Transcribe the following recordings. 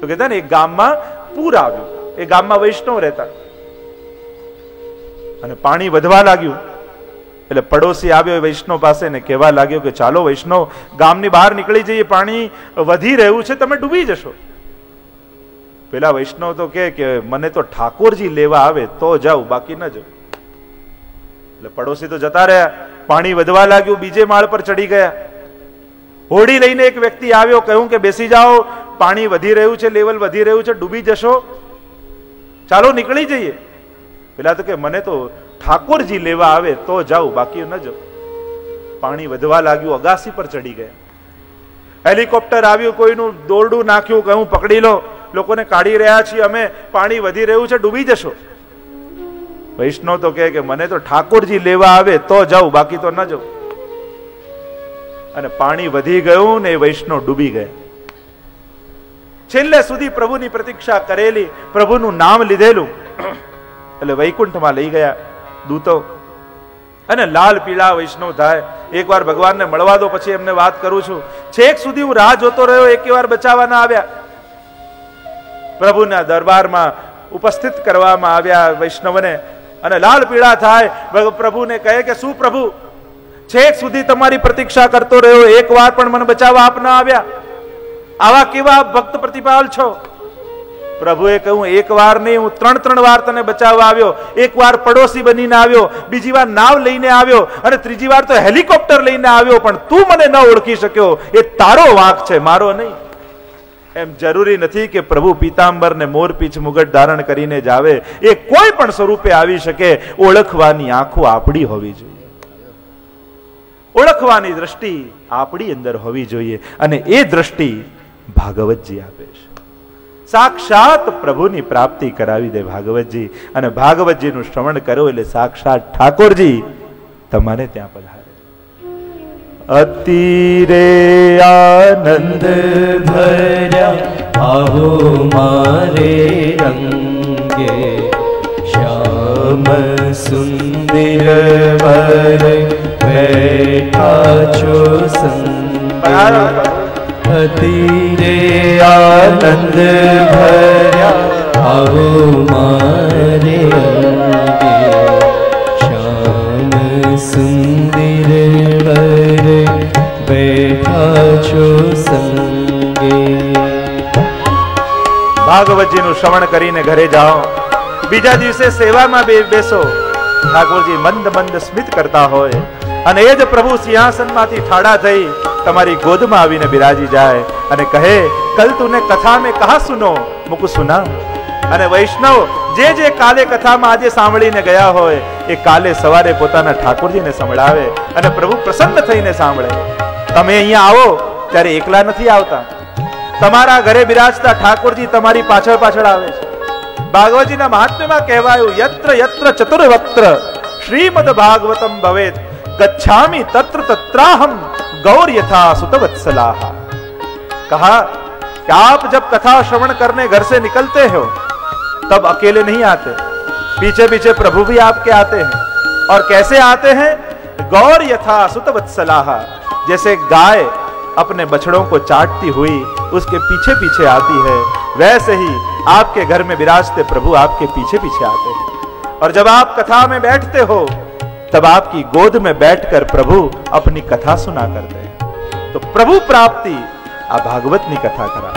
તો કહેતા ને એક ગામમાં પૂર આવ્યું. એ ગામમાં વૈષ્ણવ રહેતા. અને પાણી વધવા લાગ્યું. એટલે પડોશી આવ્યો વૈષ્ણવ પાસે ને કહેવા લાગ્યો કે, ચાલો વૈષ્ણવ, ગામની બહાર નીકળી જઈએ. પાણી વધી રહ્યું છે, તમે ડૂબી જશો. પેલા વૈષ્ણવ તો કે, મને તો ઠાકોરજી લેવા આવે, તો જાઉં, બાકી ન જાઉં. એટલે પડોશી તો જતા રહ્યા. પાણી વધવા લાગ્યું, બીજે માળ પર ચડી ગયા. હોડી લઈને એક વ્યક્તિ આવ્યો, કહ્યું કે, બેસી જાઓ પાણી વધી રહ્યું છે, લેવલ વધી રહ્યું છે, ડૂબી જશો. ચાલો નીકળી જઈએ. પેલા તો કે મને તો ઠાકોરજી લેવા આવે તો જાઉં બાકી ન જાઉં પાણી વધવા લાગ્યું, અગાસી પર ચડી ગયા. હેલિકોપ્ટર આવ્યું, કોઈનું દોરડું નાખ્યું કે હું પકડી લો, લોકોને કાઢી રહ્યા છીએ, અમે પાણી વધી રહ્યું છે, ડૂબી જશો. વૈષ્ણવ તો કહે કે મને તો ઠાકોરજી લેવા આવે તો જાઉં બાકી તો ન જાઉં અને પાણી વધી ગયું ને વૈષ્ણવ ડૂબી ગયા. છેલ્લે સુધી પ્રભુની પ્રતીક્ષા કરેલી, પ્રભુનું નામ લીધેલું. એટલે વૈકુંઠમાં લઈ ગયા દૂતો. અને લાલ, પીળા, વૈષ્ણવ થાય. એકવાર ભગવાનને મળવા દો, પછી એમને વાત કરું છું. છેક સુધી હું રાહ જોતો રહ્યો એક બચાવવાના આવ્યા. પ્રભુના દરબારમાં ઉપસ્થિત કરવામાં આવ્યા વૈષ્ણવને. અને લાલ, પીળા થાય. પ્રભુને કહે કે, શું પ્રભુ? છેક સુધી તમારી પ્રતીક્ષા કરતો રહ્યો. એક વાર પણ મને બચાવવા આપના આવ્યા. આવા કેવા ભક્ત પ્રતિપાલ છો? પ્રભુએ કહ્યું, એક વાર નહીં, હું ત્રણ ત્રણ વાર તને બચાવવા આવ્યો. એક વાર પડોશી બનીને આવ્યો, બીજી વાર નાવ લઈને આવ્યો અને ત્રીજી વાર તો હેલિકોપ્ટર લઈને આવ્યો, પણ તું મને ન ઓળખી શક્યો. એ તારો વાંક છે, મારો નહીં. એમ જરૂરી નથી કે પ્રભુ પીતાંબરને ને મોરપીછ મુગટ ધારણ કરીને જ આવે. એ કોઈ પણ સ્વરૂપે આવી શકે. ઓળખવાની આંખો આપણી હોવી જોઈએ. ઓળખવાની દ્રષ્ટિ આપણી અંદર હોવી જોઈએ. અને એ દ્રષ્ટિ ભાગવતજી આપે છે. સાક્ષાત પ્રભુની પ્રાપ્તિ કરાવી દે ભાગવતજી. અને ભાગવતજીનું શ્રવણ કરો એટલે સાક્ષાત ઠાકોરજી તમારે ત્યાં પધારે. અતિરે આનંદ ભર્યા આવો મારે રંગે. શ્યામ સુંદર વર બેઠા છો સંગ. અતિરે આનંદ ભર્યા આવો મારે શ્યામ સુંદર વર બેઠા છો સંગે ભાગવતજીનું શ્રવણ કરીને ઘરે જાઓ। બીજા દિવસે સેવામાં બેસો। ઠાકોરજી મંદ મંદ સ્મિત કરતા હોય અને એ જ પ્રભુ સિંહાસનમાંથી ઠાડા થઈ તમારી ગોદમાં આવીને બિરાજી જાય અને કહે, કલ તુને કથા મેં કહા સુનો? મુકુ સુના અને વૈષ્ણવ જે જે કાલે કથામાં આજે સાંભળીને ગયા હોય, એ કાલે સવારે પોતાના ઠાકોરજીને સંભળાવે અને પ્રભુ પ્રસન્ન થઈને સાંભળે. તમે અહીંયા આવો, ત્યારે એકલા નથી આવતા. તમારા ઘરે બિરાજતા ઠાકોરજી તમારી પાછળ પાછળ આવે છે. ભાગવતજીના મહાત્મ્યમાં કહેવાયું, યત્ર યત્ર, ચતુર્વત્ર, શ્રીમદ ભાગવતમ ભવેત, ગચ્છામી તત્ર તત્રાહમ. गौर यथा सुतवत्सलाह कहा कि आप जब कथा श्रवण करने घर से निकलते हो, तब अकेले नहीं आते। पीछे पीछे प्रभु भी आपके आते हैं। और कैसे आते हैं? गौर यथा सुतवत्सलाह जैसे गाय अपने बछड़ों को चाटती हुई उसके पीछे पीछे आती है, वैसे ही आपके घर में विराजते प्रभु आपके पीछे पीछे आते हैं। और जब आप कथा में बैठते हो तब आपकी गोद में बैठकर प्रभु अपनी कथा सुना करते हैं। तो प्रभु प्राप्ति आप भागवत ने कथा करा।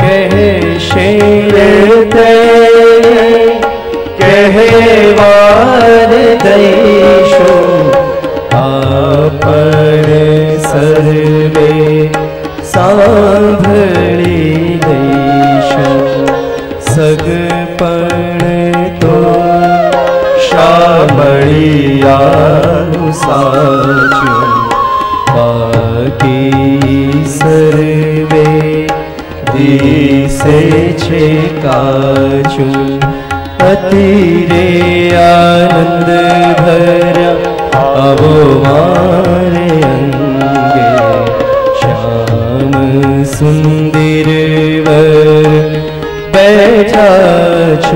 कहे शेर कहे वार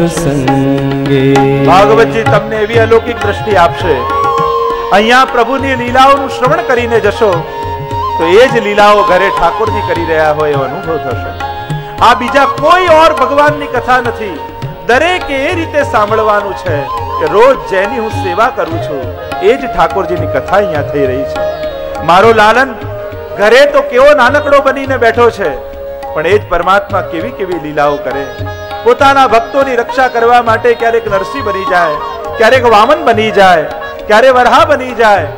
સંગે ભાગવતજી, તમને એવી અલૌકિક દ્રષ્ટિ આપશે. અહીંયા પ્રભુની લીલાઓનું શ્રવણ કરીને જશો, તો એ જ લીલાઓ ઘરે ઠાકોરજી કરી રહ્યા હોય એવો અનુભવ થશે. આ બીજા કોઈ ઓર ભગવાનની કથા નથી. દરેકે એ રીતે સાંભળવાનું છે કે રોજ જેની હું સેવા કરું છું, એ જ ઠાકોરજીની કથા અહીંયા થઈ રહી છે. મારો લાલન ઘરે તો કેવો નાનકડો બનીને બેઠો છે, પણ એ જ પરમાત્મા કેવી કેવી લીલાઓ કરે. પોતાના ભક્તોની રક્ષા કરવા માટે ક્યારેક નરસિંહ બની જાય, ક્યારેક વામન બની જાય, ક્યારે વરહા બની જાય.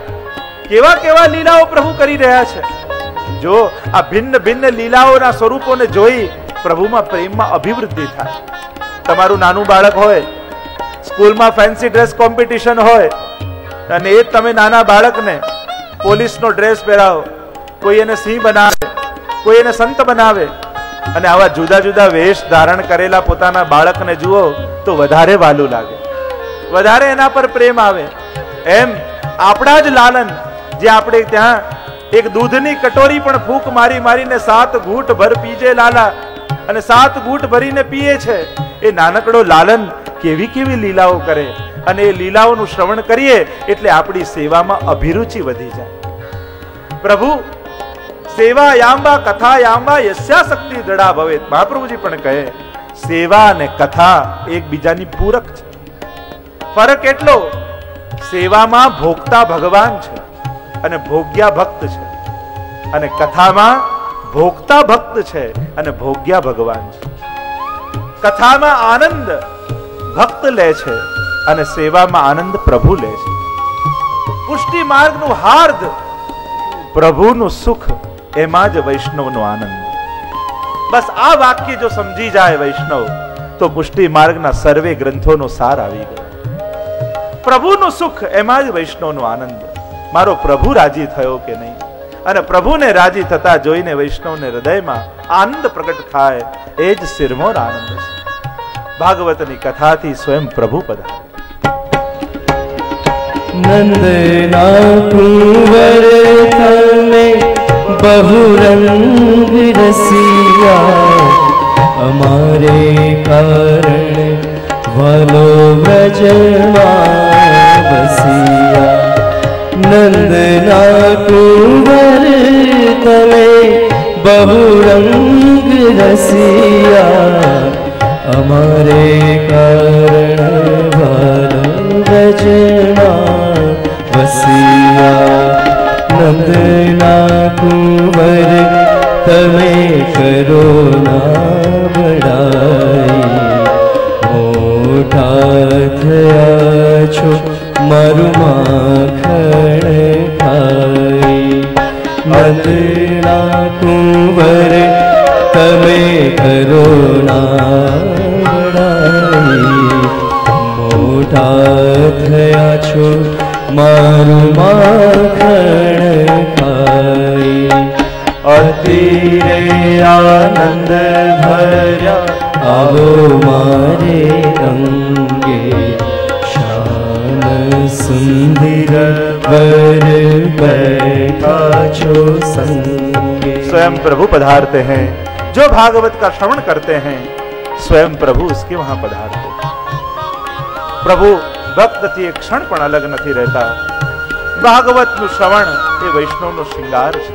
કેવા કેવા લીલાઓ પ્રભુ કરી રહ્યા છે. જો આ ભિન્ન ભિન્ન લીલાઓના સ્વરૂપોને જોઈ પ્રભુમાં પ્રેમમાં અભિવૃદ્ધિ થાય. તમારું નાનું બાળક હોય, સ્કૂલમાં ફેન્સી ડ્રેસ કોમ્પિટિશન હોય, અને એ તમે નાના બાળકને પોલીસનો ડ્રેસ પહેરાવો. કોઈ એને સિંહ બનાવે, કોઈ એને સંત બનાવે અને આવા જુદા જુદા વેશ ધારણ કરેલા પોતાના બાળકને જુઓ તો વધારે વાલું લાગે. વધારે એના પર પ્રેમ આવે. એમ આપણા જ લાલન, જે આપણે ત્યાં એક દૂધની કટોરી પણ ફૂંક મારી મારીને સાત ઘૂંટ ભર પીજે લાલા અને સાત ઘૂંટ ભરીને પીએ છે, એ નાનકડો લાલન કેવી કેવી લીલાઓ કરે અને એ લીલાઓનું શ્રવણ કરીએ એટલે આપણી સેવામાં અભિરુચિ વધી જાય. પ્રભુ સેવા યાંબા યસ્યા શક્તિ દડા ભવે મહાપ્રભુજી પણ કહે, સેવા અને કથા એકબીજાની પૂરક છે. ફરક એટલો, સેવામાં ભોગતા ભગવાન છે અને ભોગ્યા ભક્ત છે. અને કથામાં ભોગતા ભક્ત છે અને ભોગ્યા ભગવાન છે. કથામાં આનંદ ભક્ત લે છે અને સેવામાં આનંદ પ્રભુ લે છે. પુષ્ટિ માર્ગનું હાર્દ પ્રભુનું સુખ એમાં જ વૈષ્ણવનો આનંદ. બસ આ વાક્ય જો સમજી જાય વૈષ્ણવ, તો પુષ્ટિ માર્ગના સર્વે ગ્રંથોનો સાર આવી ગયો. પ્રભુનું સુખ એમાં જ વૈષ્ણવનો આનંદ. મારો પ્રભુ રાજી થયો કે નહીં? અને પ્રભુને રાજી થતા જોઈને વૈષ્ણવને હૃદયમાં આનંદ પ્રગટ થાય, એ જ સિરમોર આનંદ છે. ભાગવતની કથાથી સ્વયં પ્રભુ પધારે. નંદના કુંવર બહુરંગ રસિયા અમારે કારણ ભલો વ્રજમાં બસિયા નંદના કુંવર તમે બહુરંગ રસિયા અમારે કારણ ભલો વ્રજમાં વસિયા નંદના કુંવર તમે કરો ના બડાઈ મોટા થયા છો મારું માખણ ખાઈ નંદના કુંવર તમે કરો ના બડાઈ મોટા થયા છો મારું માખણ अतिरे आनंद भरा, आओ मारे रंगे शान सुंदर पर संगे। स्वयं प्रभु पधारते हैं, जो भागवत का श्रवण करते हैं, स्वयं प्रभु उसके वहाँ पधारते प्रभु, भक्त तो क्षण पर अलग नहीं रहता। ભાગવતનું શ્રવણ એ વૈષ્ણવનો શિંગાર છે.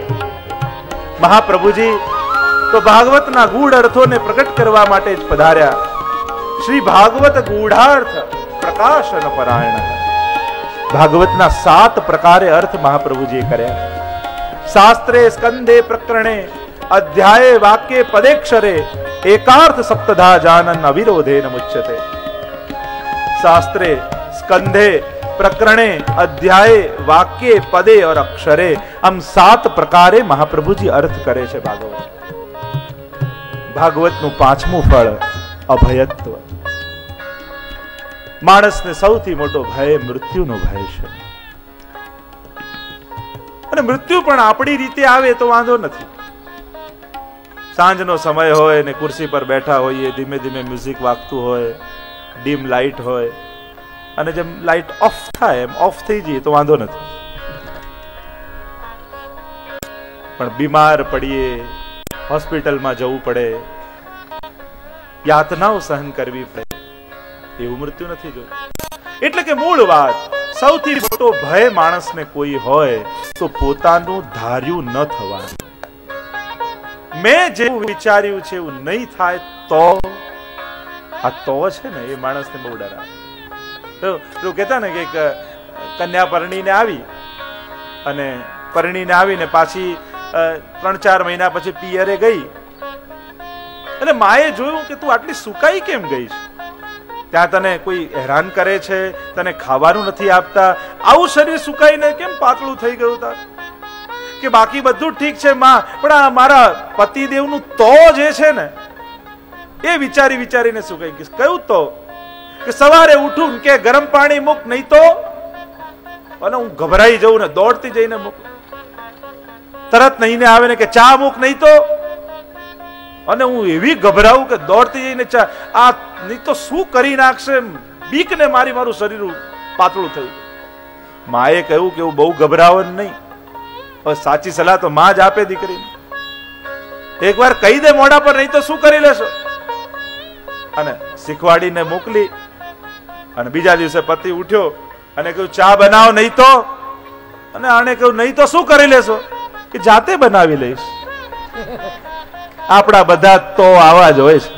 મહાપ્રભુજી તો ભાગવતના ગૂઢ અર્થોને પ્રગટ કરવા માટે જ પધાર્યા. શ્રી ભાગવત ગૂઢાર્થ પ્રકાશન પરાયણ. ભાગવતના સાત પ્રકારે અર્થ મહાપ્રભુજીએ કર્યા. શાસ્ત્રે સ્કંદે પ્રકરણે, અધ્યાયે વાક્ય પદેક્ષરે, એકાર્થ સપ્તધા જાનન અવિરોધે નમુચ્યતે શાસ્ત્રે સ્કંધે प्रकरणे अध्याय वाक्य पदे और अक्षरे हम सात प्रकारे महाप्रभु जी अर्थ करे છે ભાગવત ભાગવતનું પાંચમું ફળ અભયત્વ માણસને સૌથી મોટો ભય મૃત્યુનો ભય છે અને મૃત્યુ પણ આપણી રીતે આવે તો વાંધો નથી સાંજનો સમય હોય ને ખુરશી પર બેઠા હોઈએ ધીમે ધીમે મ્યુઝિક વાગતું હોય ડીમ લાઇટ હોય અને જેમ લાઇટ ઓફ થાય, એમ ઓફ થઈ જઈએ તો વાંધો નથી. પણ બીમાર પડીએ, હોસ્પિટલમાં જવું પડે, યાતનાઓ સહન કરવી પડે, એવું મૃત્યુ નથી જોયું. એટલે કે મૂળ વાત, સૌથી મોટો ભય માણસને કોઈ હોય, તો પોતાનું ધાર્યું ન થવાનું. મેં જેવું વિચાર્યું છે, એવું નહીં થાય, તો આ તો છે ને, એ માણસને બહુ ડરાવે. પેલું પેલું કહેતા ને કે કન્યા પરણીને આવી અને પરણીને આવીને પાછી ત્રણ ચાર મહિના પછી પિયરે ગઈ. અને માએ જોયું કે તું આટલી સુકાઈ કેમ ગઈ ત્યાં તને કોઈ હેરાન કરે છે? તને ખાવાનું નથી આપતા? આવું શરીર સુકાઈને કેમ પાતળું થઈ ગયું તાર? કે બાકી બધું ઠીક છે માં, પણ આ મારા પતિદેવનું તો જે છે ને. એ વિચારી વિચારીને સુકાઈ ગઈ કયું તો? કે સવારે ઉઠું કે ગરમ પાણી મૂક, નહીં તો? અને હું ગભરાઈ જઉં ને દોડતી જઈને મૂક. તરત નહીં આવે ને કે ચા મૂક, નહીં તો? અને હું એવી ગભરાવું કે દોડતી જઈને ચા, આ નહીં તો શું કરી નાખશે બીકને મારી મારું શરીર પાતળું થયું માએ કહ્યું કે હું બહુ ગભરાવન નહીં. હવે સાચી સલાહ તો માં જ આપે દીકરીને. એકવાર કહી દે મોઢા પર, નહીં તો શું કરી લેશો? અને શીખવાડીને મોકલી અને બીજા દિવસે પતિ ઉઠ્યો અને કહ્યું, ચા બનાવો નહીં તો? અને આણે કહ્યું, નહીં તો શું કરી લેશો? કે જાતે બનાવી લઈશ. આપણા બધા તો આવા જ હોય છે.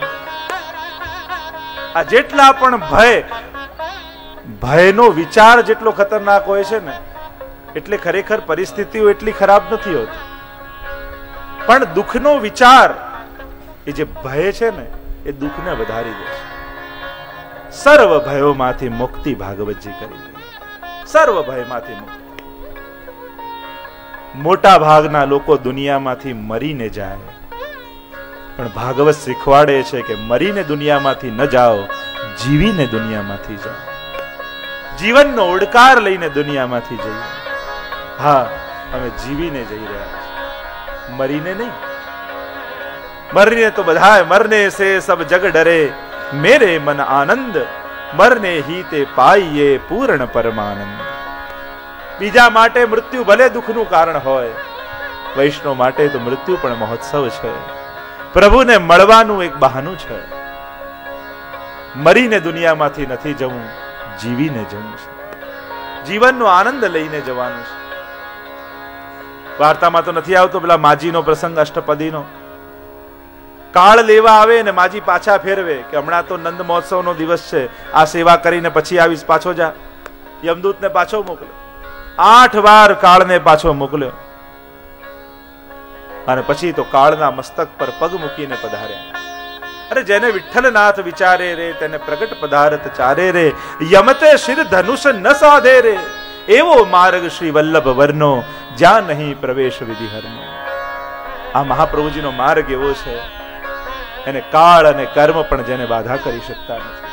આ જેટલા પણ ભય, ભયનો વિચાર જેટલો ખતરનાક હોય છે ને, એટલે ખરેખર પરિસ્થિતિઓ એટલી ખરાબ નથી હોતી. પણ દુઃખનો વિચાર, એ જે ભય છે ને, એ દુઃખને વધારી દે. સર્વ ભયોમાંથી મુક્તિ ભાગવતજી કરી સર્વ ભયમાંથી મુક્તિ. મોટા ભાગના લોકો દુનિયામાંથી મરીને જાય. પણ ભાગવત શીખવાડે છે કે મરીને દુનિયામાંથી ન જાઓ, જીવીને દુનિયામાંથી જાઓ. જીવનનો ઓડકાર લઈને દુનિયામાંથી જઈએ. હા, અમે જીવીને જઈ રહ્યા છીએ. મરીને નહીં. મરીને તો બધાય મરને સે સબ જગ ડરે. મેરે मन આનંદ મરને હી તે પાઈએ પૂર્ણ પરમાનંદ બીજા માટે મૃત્યુ ભલે દુઃખનું કારણ હોય, વૈષ્ણવ માટે તો મૃત્યુ પણ મહોત્સવ છે. પ્રભુને મળવાનું એક બહાનું છે. મરીને દુનિયામાંથી નથી જવું, જીવીને જવું છે. જીવનનો આનંદ લઈને જવાનું છે. વાર્તામાં તો નથી આવતો પેલા માજીનો પ્રસંગ, અષ્ટપદીનો. કાળ લેવા આવે ને માજી પાછા ફેરવે, કે હમણાં તો નંદ મહોત્સવનો દિવસ છે, આ સેવા કરીને પછી આવીશ, પાછો જા. યમદૂતને પાછો મોકલ્યો. આઠ વાર કાળને પાછો મોકલ્યો. અને પછી તો કાળના મસ્તક પર પગ મૂકીને પધાર્યા. અરે જેને વિઠ્ઠલનાથ વિચારે રે, તેને પ્રગટ પદાર્થ ચારે રે, યમતે શિર ધનુષ ન સાધે રે, એવો માર્ગ શ્રી વલ્લભ વર્નો જ્યાં નહીં પ્રવેશ વિધિ હરનો આ મહાપ્રભુજીનો માર્ગ એવો છે એને કાળ અને કર્મ પણ જેને બાધા કરી શકતા નથી.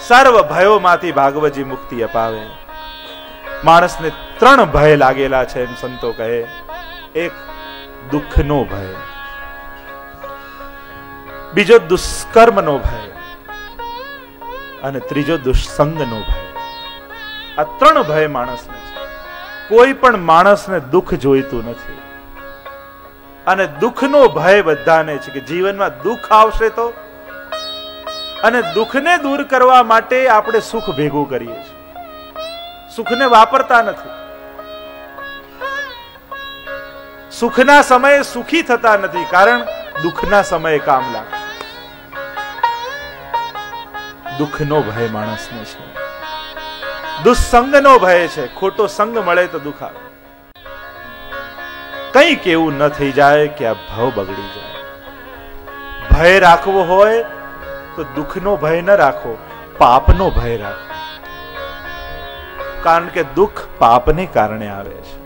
સર્વ ભયોમાંથી ભાગવતજી મુક્તિ અપાવે. માણસને ત્રણ ભય લાગેલા છે એમ સંતો કહે. એક, દુઃખનો ભય. બીજો, દુષ્કર્મનો ભય. અને ત્રીજો, દુષ્સંગનો ભય. આ ત્રણ ભય માણસને કોઈ પણ માણસને દુઃખ જોઈતું નથી. અને દુઃખનો ભય બધાને છે કે જીવનમાં દુઃખ આવશે તો? અને દુઃખને દૂર કરવા માટે આપણે સુખ ભેગું કરીએ છીએ. સુખને વાપરતા નથી. સુખના સમયે સુખી થતા નથી કારણ દુઃખના સમયે કામ લાગશે. દુઃખનો ભય માણસને છે. દુસ્સંગનો ભય છે. ખોટો સંગ મળે તો દુઃખ આવે. કંઈક એવું ન થઈ જાય કે આ ભાવ બગડી જાય. ભય રાખવો હોય તો દુઃખનો ભય ન રાખો, પાપનો ભય રાખો. કારણ કે દુઃખ પાપને કારણે આવે છે.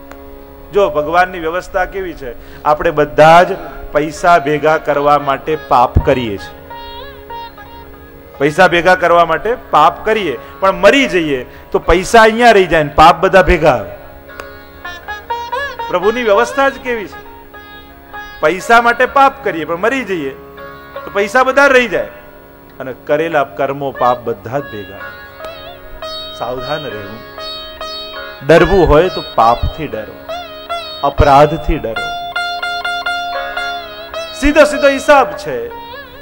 જો ભગવાનની વ્યવસ્થા કેવી છે? આપણે બધા જ પૈસા ભેગા કરવા માટે પાપ કરીએ છીએ. પૈસા ભેગા કરવા માટે પાપ કરીએ, પણ મરી જઈએ તો પૈસા અહીંયા રહી જાય ને પાપ બધા ભેગા આવે. પ્રભુની વ્યવસ્થા જ કેવી છે? પૈસા માટે પાપ કરીએ, પણ મરી જઈએ, તો પૈસા બધા રહી જાય. અને કરેલા કર્મો પાપ બધા જ ભેગા સાવધાન રહેવું. ડરવું હોય તો પાપથી ડરો. અપરાધથી ડરો. સીધો સીધો હિસાબ છે.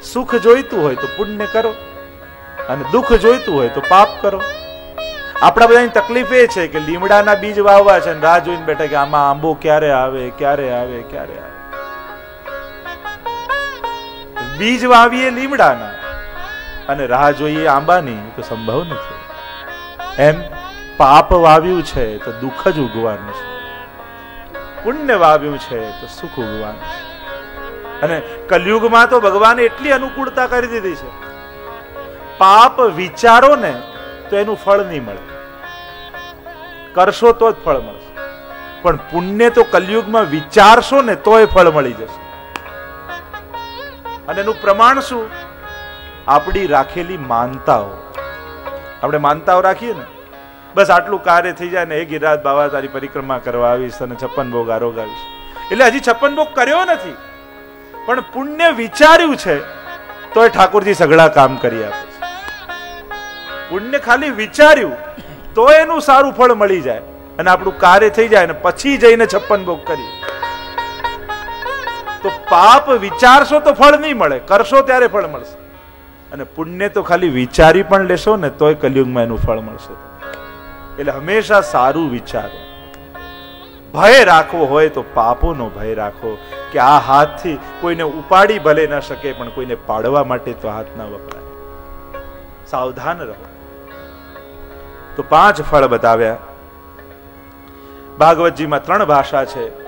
સુખ જોઈતું હોય તો પુણ્ય કરો. અને દુઃખ જોઈતું હોય તો પાપ કરો. આપણા બધાની તકલીફ એ છે કે લીમડાના બીજ વાવવા છે રાહ જોઈને બેઠા કે આમાં આંબો ક્યારે આવે ક્યારે આવે ક્યારે આવે. બીજ વાવીએ લીમડાના અને રાહ જોઈએ આંબાની, તો સંભવ નથી. એમ પાપ વાવ્યું છે તો દુઃખ જ ઉગવાનું છે. પુણ્ય વાવ્યું છે તો સુખ ઉગવાનું છે. અને કલયુગમાં તો ભગવાને એટલી અનુકૂળતા કરી દીધી છે. પાપ વિચારો ને તો એનું ફળ નહીં મળે. કરશો તો જ ફળ મળશે. પણ પુણ્ય તો કલયુગમાં વિચારશો ને તોય ફળ મળી જશે. અને એનું પ્રમાણ શું? આપણી રાખેલી માનતાઓ. આપણે માનતાઓ રાખીએ ને? બસ આટલું કાર્ય થઈ જાય ને એ ગિરાજ બાવા, તારી પરિક્રમા કરવા આવીશ અને છપ્પન ભોગ આરોગાવીશ એટલે હજી છપ્પન ભોગ કર્યો નથી. પણ પુણ્ય વિચાર્યું છે તો એ ઠાકોરજી સઘળા કામ કરી આપે પુણ્ય ખાલી વિચાર્યું, તો એનું સારું ફળ મળી જાય. અને આપણું કાર્ય થઈ જાય ને પછી જઈને છપ્પન ભોગ કરી તો પાપ વિચારશો તો ફળ નહીં મળે, કરશો ત્યારે ફળ મળશે. અને પુણ્ય તો ખાલી વિચારી પણ લેશો ને તોય કલયુગમાં એનું ફળ મળશે. એટલે હંમેશા સારું વિચારો. ભય રાખવો હોય તો પાપોનો ભય રાખો, કે આ હાથથી કોઈને ઉપાડી ભલે ના શકે, પણ કોઈને પાડવા માટે તો હાથ ના વપરાય. સાવધાન રહો. તો પાંચ ફળ બતાવ્યા. ભાગવતજીમાં ત્રણ ભાષા છે.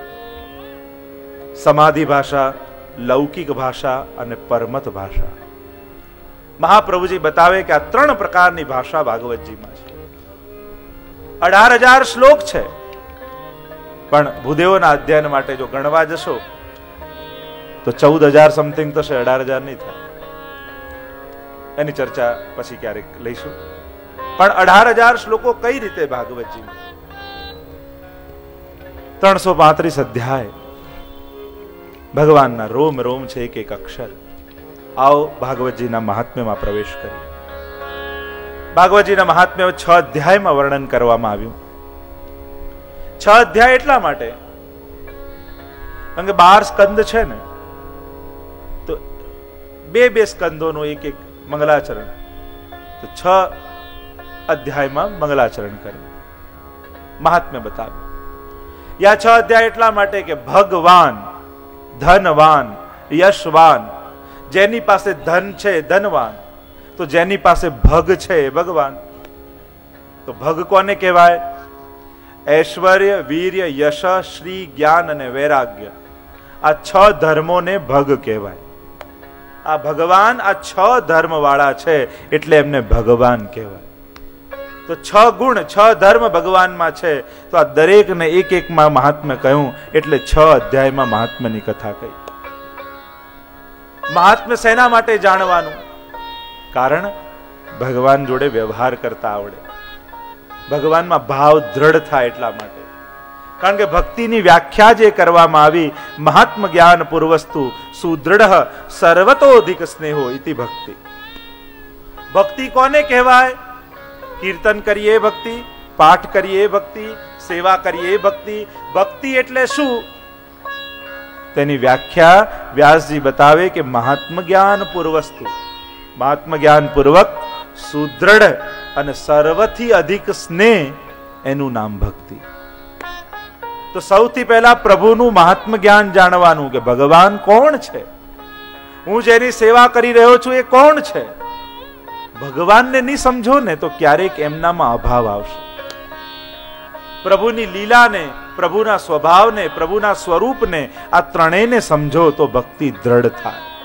સમાધિ ભાષા, લૌકિક ભાષા અને પરમત ભાષા. મહાપ્રભુજી બતાવે કે આ ત્રણ પ્રકારની ભાષા ભાગવતજીમાં છે. અઢાર હજાર શ્લોક છે. પણ ભૂદેવોના અધ્યયન માટે જો ગણવા જશો, તો ચૌદ હજાર સમથિંગ થશે, અઢાર હજાર નહીં થાય. એની ચર્ચા પછી ક્યારેક લઈશું. પણ અઢાર હજાર શ્લોકો કઈ રીતે ભાગવતજી? ત્રણસો પાંત્રીસ અધ્યાય. ભગવાનના રોમ રોમ છે એક એક અક્ષર. આવો ભાગવતજીના મહાત્મ્યમાં પ્રવેશ કરી ભાગવતજીના મહાત્મ્ય છ અધ્યાયમાં વર્ણન કરવામાં આવ્યું. છ અધ્યાય એટલા માટે? કારણ કે બાર સ્કંદ છે ને, તો બે બે સ્કંદોનો એક એક મંગલાચરણ. તો છ અધ્યાયમાં મંગલાચરણ કરે. મહાત્મ્ય બતાવે. યા છ અધ્યાય એટલા માટે કે ભગવાન, ધનવાન, યશવાન, જેની પાસે ધન છે ધનવાન, તો જેની પાસે ભગ છે ભગવાન. તો ભગ કોને કહેવાય? ઐશ્વર્ય, વીર્ય, યશ, શ્રી, જ્ઞાન અને વૈરાગ્ય. આ છ ધર્મોને ભગ કહેવાય. આ ભગવાન આ છ ધર્મ વાળા છે એટલે એમને ભગવાન કહેવાય. તો છ ગુણ, છ ધર્મ ભગવાનમાં છે. તો આ દરેકને એક એકમાં મહાત્મ્ય કહ્યું, એટલે છ અધ્યાયમાં મહાત્મ્યની કથા કહી. મહાત્મ્ય સેના માટે જાણવાનું? કારણ ભગવાન જોડે વ્યવહાર કરતા આવડે. ભગવાનમાં ભાવ દ્રઢ થાય એટલા માટે. કારણ કે ભક્તિની વ્યાખ્યા જે કરવામાં આવી, મહાત્મ જ્ઞાન પૂર્વસ્તુ સુદૃઢ સર્વતોધિક સ્નેહો ઇતિ ભક્તિ. ભક્તિ કોને કહેવાય? કીર્તન કરીએ ભક્તિ, પાઠ કરીએ ભક્તિ, સેવા કરીએ ભક્તિ. ભક્તિ એટલે શું? તેની વ્યાખ્યા વ્યાસજી બતાવે કે મહાત્મ જ્ઞાન પૂર્વસ્તુ મહાત્મ જ્ઞાન પૂર્વક સુદૃઢ અને સર્વથી અધિક સ્નેહ એનું નામ ભક્તિ. તો સૌથી પહેલા પ્રભુનું મહાત્મ જ્ઞાન જાણવાનું કે ભગવાન કોણ છે? હું જેની સેવા કરી રહ્યો છું એ કોણ છે? ભગવાનને નહીં સમજો ને તો ક્યારેક એમનામાં અભાવ આવશે. પ્રભુની લીલાને, પ્રભુના સ્વભાવને, પ્રભુના સ્વરૂપને આ ત્રણેયને સમજો તો ભક્તિ દ્રઢ થાય.